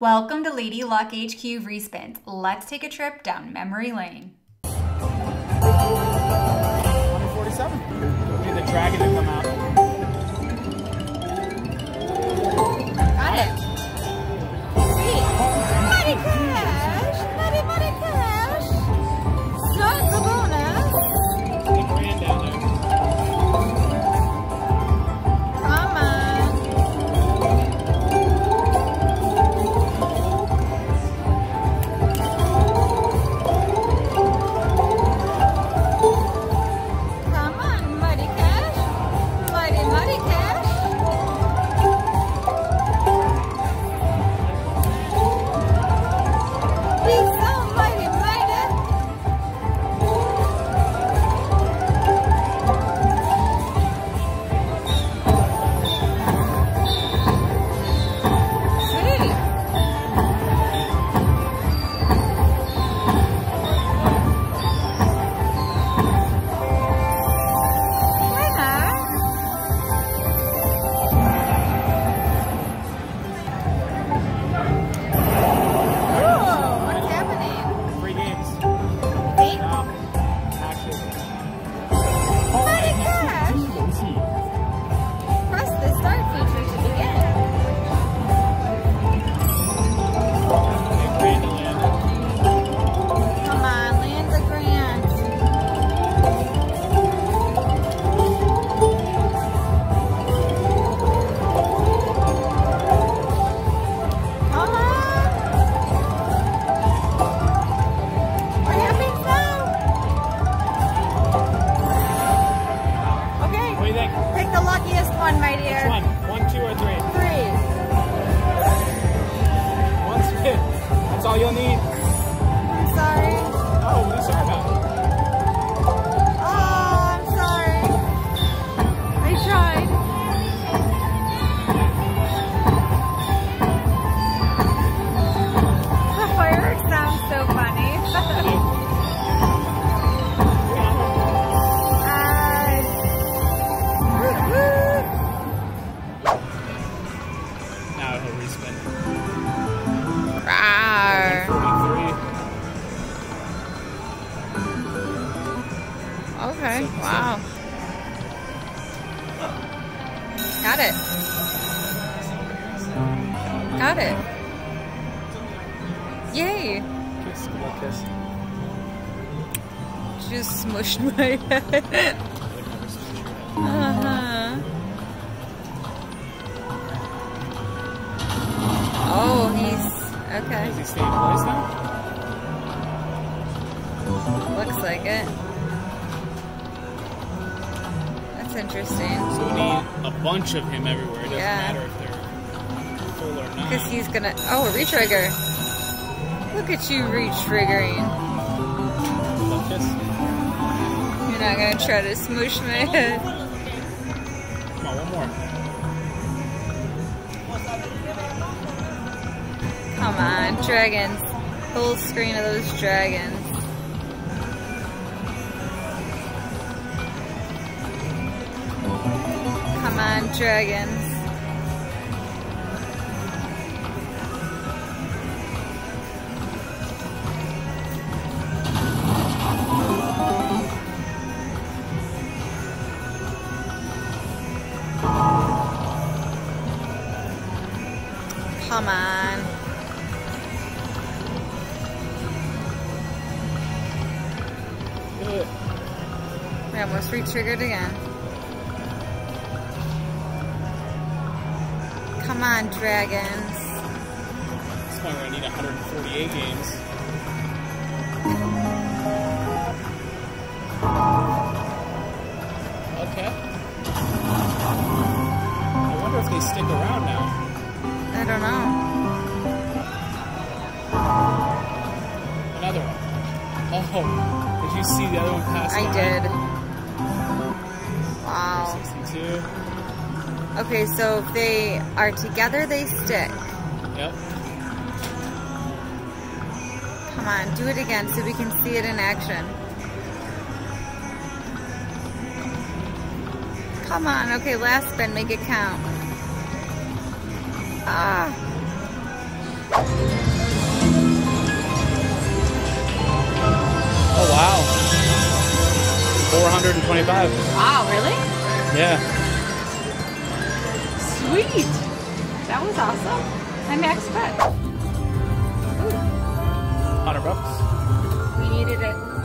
Welcome to Lady Luck HQ Respins. Let's take a trip down memory lane. 147. Need the dragon to come out. Got it. Yay! Kiss, luck, kiss. Just smushed my head. Uh-huh. Oh, he's okay. Does he stay in place now? Looks like it. That's interesting. So we need a bunch of him everywhere. It doesn't Yeah. matter if they're full or not. Because he's gonna. Oh, retrigger. Look at you re-triggering. Good luck, kiss. You're not gonna try to smoosh my head. Come on, one more. Come on, dragons. Full screen of those dragons. Come on, dragons. Re-triggered again. Come on, dragons. At this point, need 148 games. Okay. I wonder if they stick around now. I don't know. Another one. Oh, did you see the other one pass? I by? did. Wow. 62. Okay, so if they are together, they stick. Yep. Come on, do it again so we can see it in action. Come on, okay, last spin, make it count. Ah. Oh wow. 425. Wow, really? Yeah. Sweet. That was awesome. I max bet. 100 bucks. We needed it.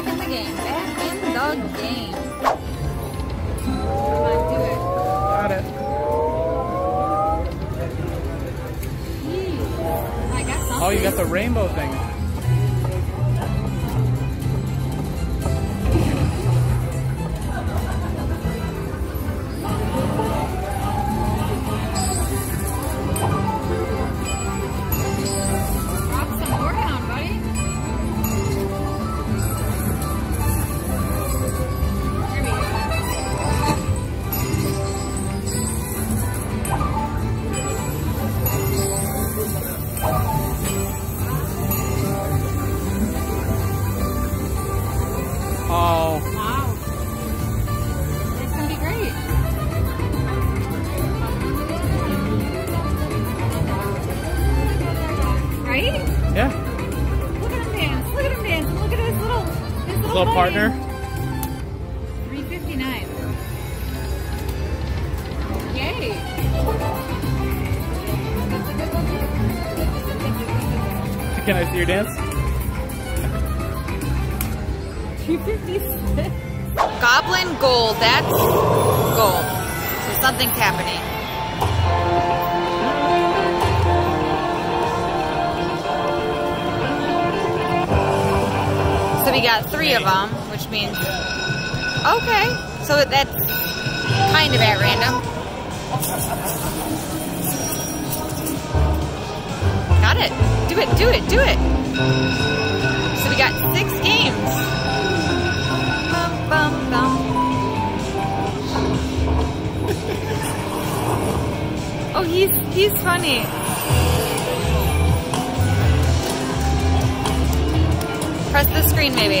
Back in the game. Back in the game. Come on, do it. Got it. Jeez. I got something. Oh, you got the rainbow thing. Little, Little partner. 359. Yay. Can I see your dance? 356. Goblin gold, that's gold. So something's happening. We got three of them, which means. Okay, so that's kind of at random. Got it. Do it, do it, do it. So we got six games. Bum, bum, bum. Oh, he's he's funny. Press the screen, maybe.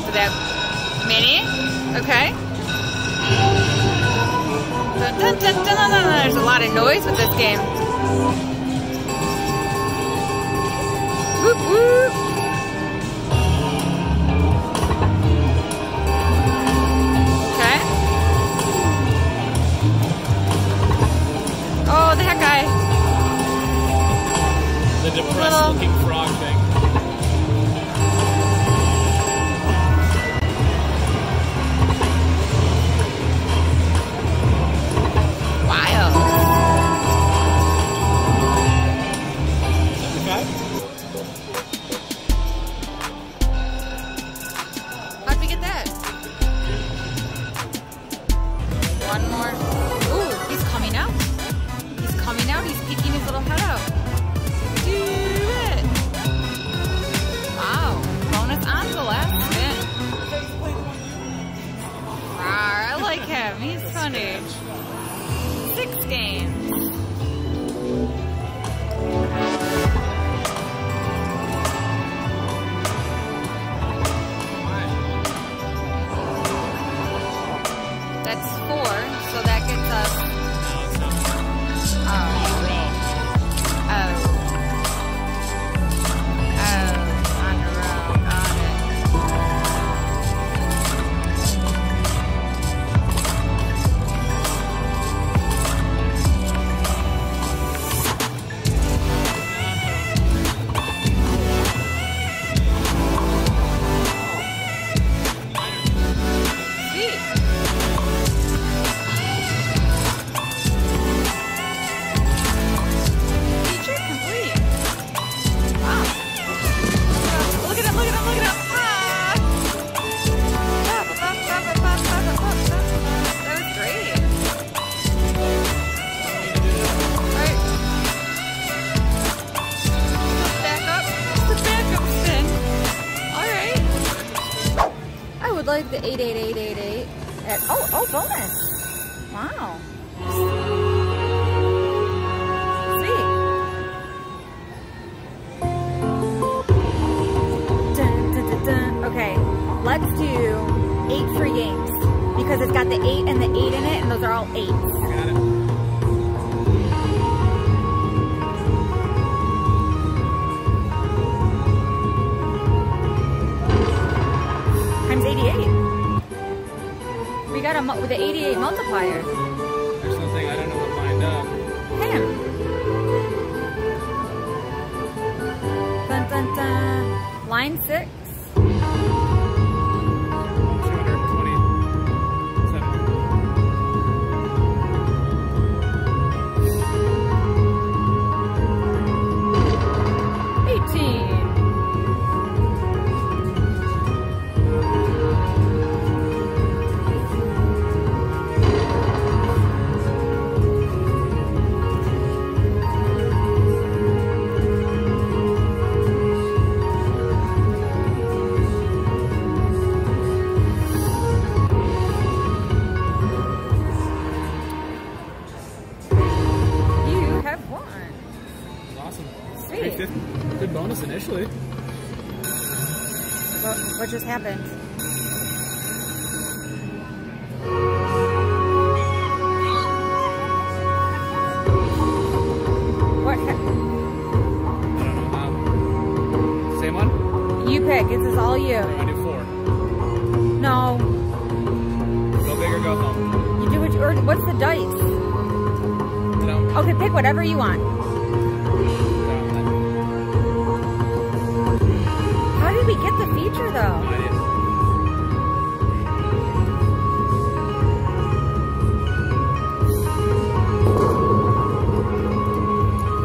So that mini. Okay. Dun, dun, dun. There's a lot of noise with this game. Whoop, whoop. Depressed looking the eight and the eight in it, and those are all eights. Got it. Times 88. We got a with the 88 multiplier. There's something I don't know what lined up. Him. Dun, dun, dun. Line six. Just happened? What? I don't know how. Same one? you pick. This is all you. I do four. No. Go big or go home. You do what? You, or what's the dice? No. Okay, pick whatever you want. Though? I didn't.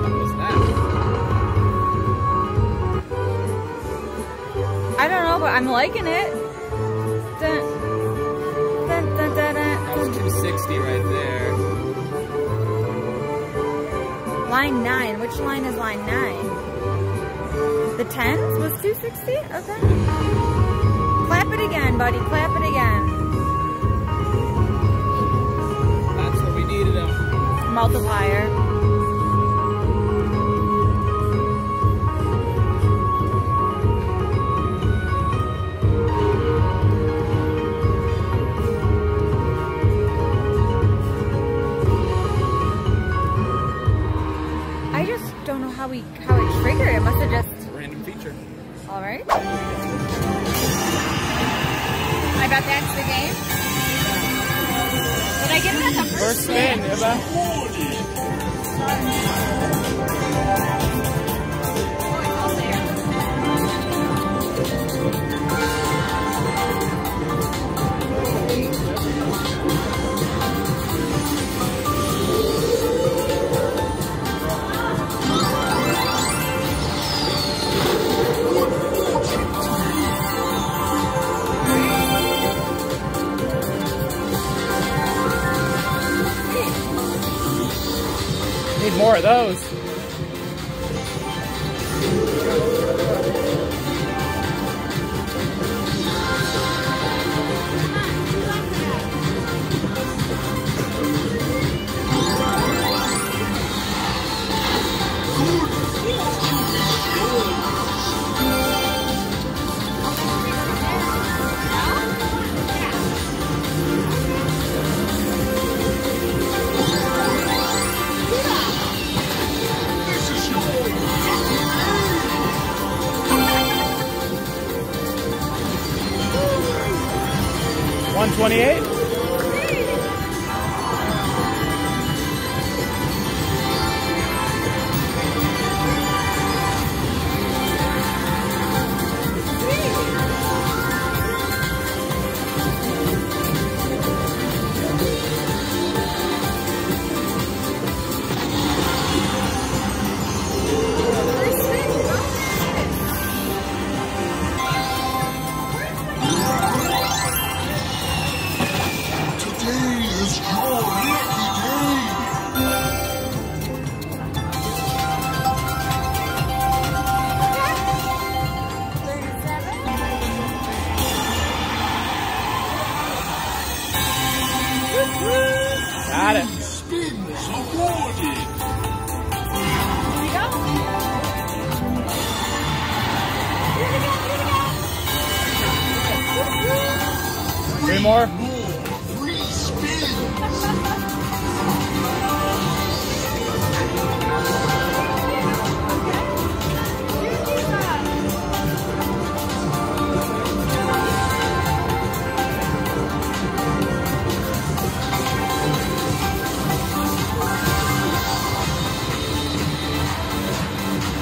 What was that? I don't know, but I'm liking it. Dun, dun, dun, dun, That was 260 right there. Line nine. Which line is line nine? The tens was 260? Okay. Clap again, buddy. Clap it again. That's what we needed. Multiplier. I just don't know how we how it triggered. It must have just random feature. all right. At the those.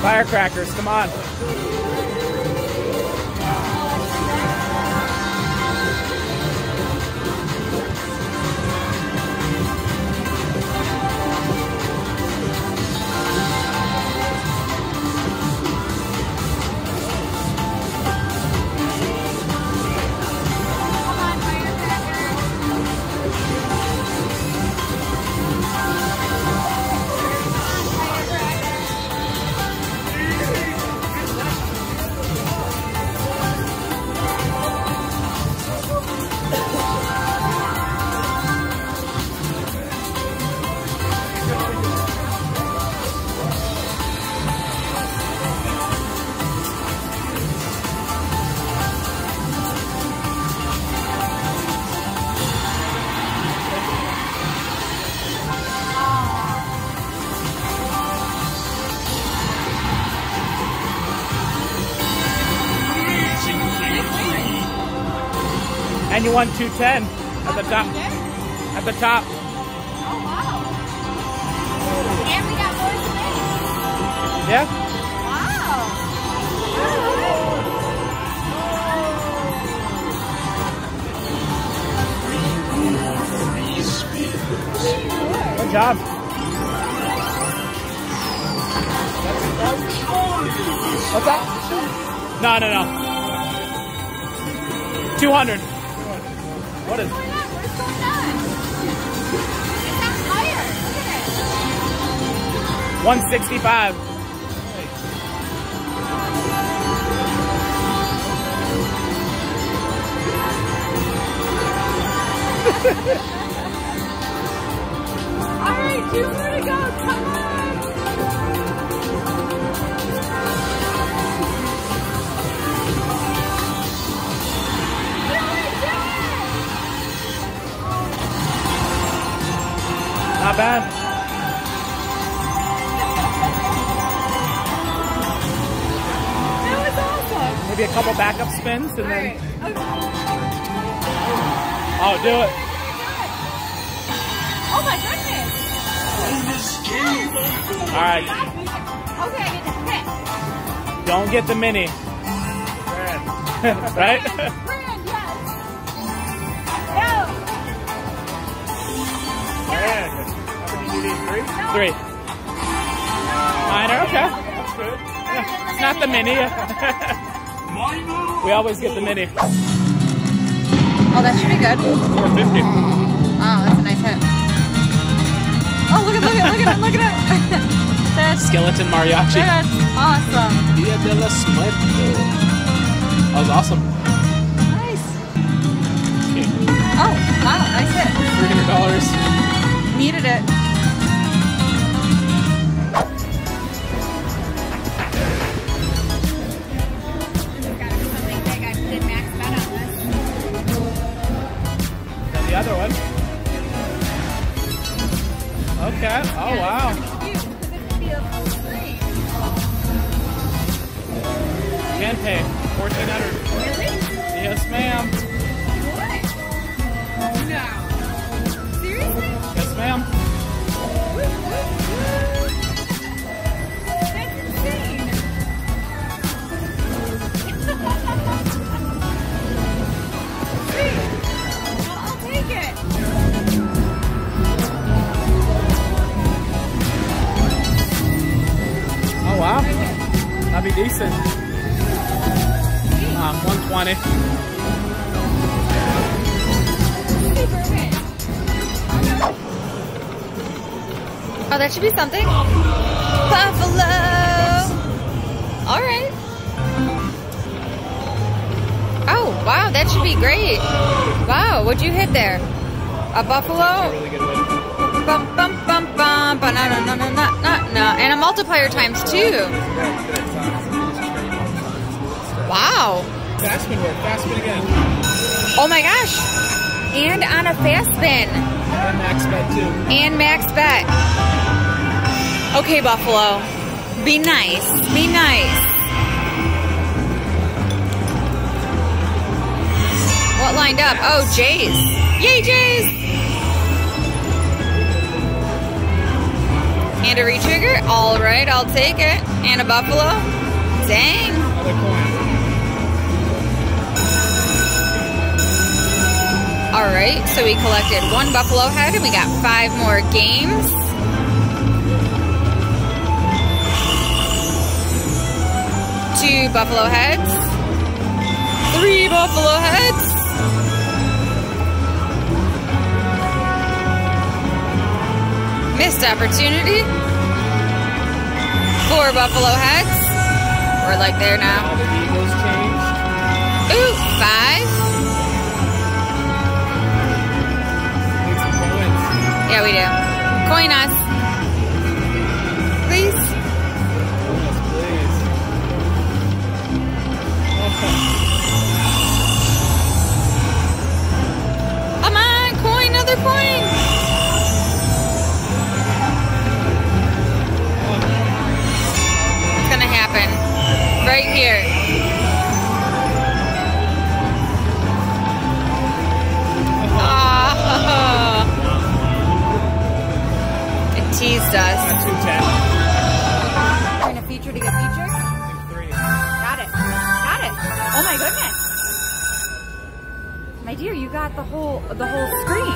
Firecrackers, come on. And you won 210 at the top. At the top. Oh, wow. And we got more today. Yeah? Good job. What's that? No, no, no. 200. What is Oh my God, backup spins and All then. right. Okay. Oh, do it. Oh my goodness. All right. Okay, I get to pick. Don't get the mini. right? Brand, yes. No. Three. Minor, okay. That's good. Yeah, It's not the mini. we always get the mini. Oh, that should be good. 450. Wow, that's a nice hit. Oh, look at, look at, look at it, look at it. that's, Skeleton mariachi. that's awesome. Dia de los Muertos. That was awesome. Nice. Oh, wow, nice hit. $300. Needed it. be something. Buffalo. All right. Oh, wow, that should be great. Wow, what'd you hit there? A buffalo? And a multiplier times two. Wow. Fast spin fast spin again. Oh my gosh. And on a fast spin. And max bet too. And max bet. Okay, Buffalo. Be nice. Be nice. What lined up? Oh, Jays. Yay, Jays! And a retrigger? All right, I'll take it. And a buffalo? Dang. All right, so we collected one buffalo head and we got five more games. two buffalo heads, three buffalo heads. Missed opportunity. Four buffalo heads. We're like there now. Ooh, five. Yeah, we do. Coin us. another plane! It's gonna happen. Right here. Oh. It teased us. I do. You got the whole the whole screen.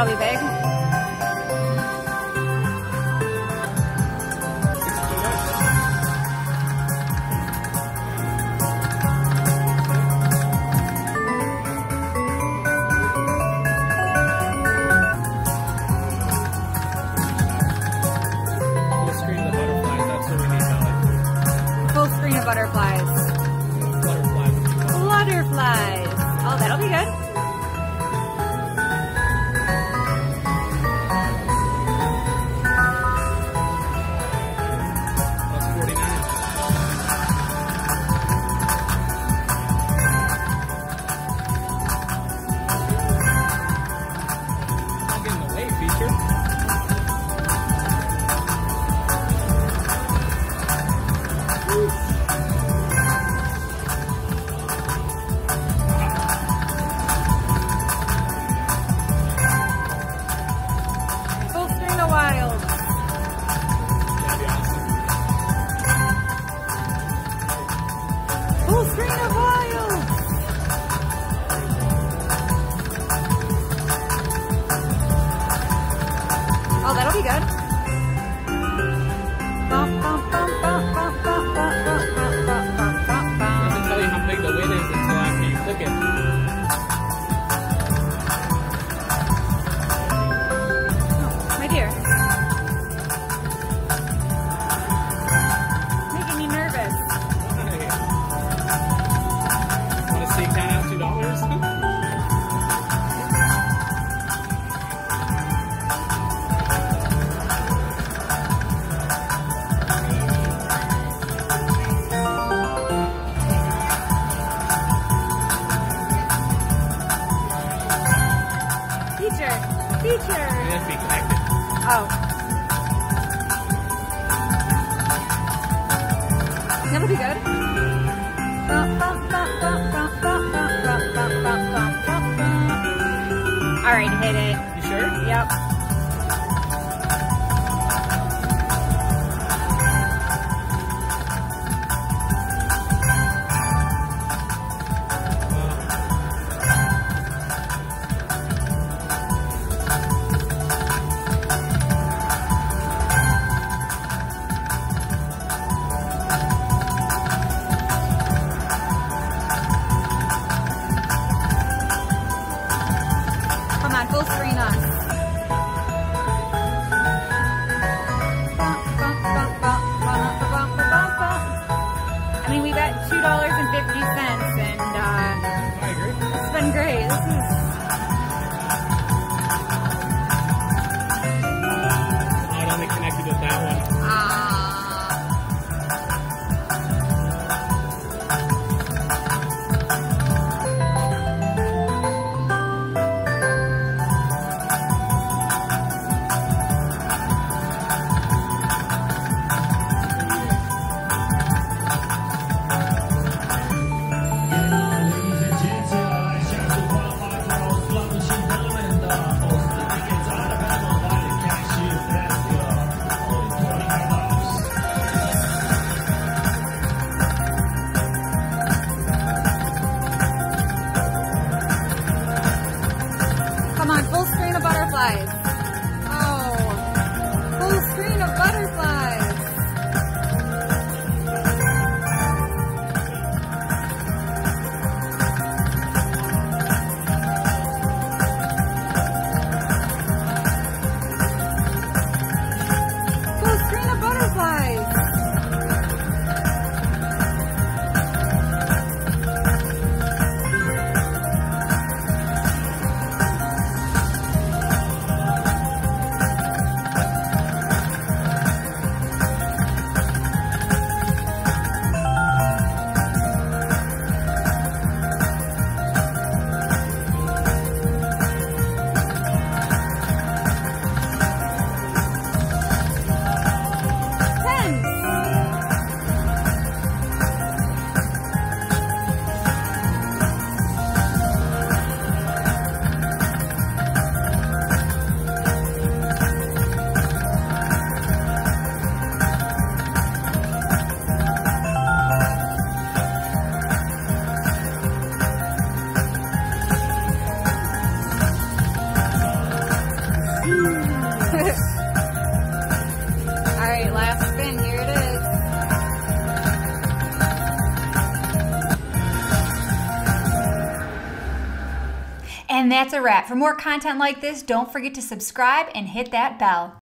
Gaby that's a wrap. For more content like this, don't forget to subscribe and hit that bell.